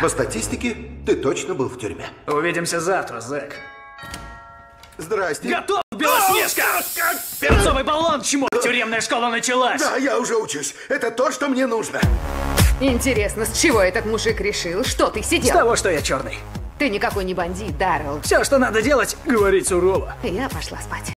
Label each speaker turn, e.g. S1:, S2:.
S1: По статистике, ты точно был в тюрьме.
S2: Увидимся завтра, Зэк.
S1: Здрасте.
S2: Готов, Белоснежка! А, Перцовый баллон, чему Тюремная школа началась!
S1: Да, я уже учусь. Это то, что мне нужно.
S3: Интересно, с чего этот мужик решил, что ты сидел?
S2: С того, что я черный.
S3: Ты никакой не бандит, Даррелл.
S2: Все, что надо делать, говорить сурово.
S3: Я пошла спать.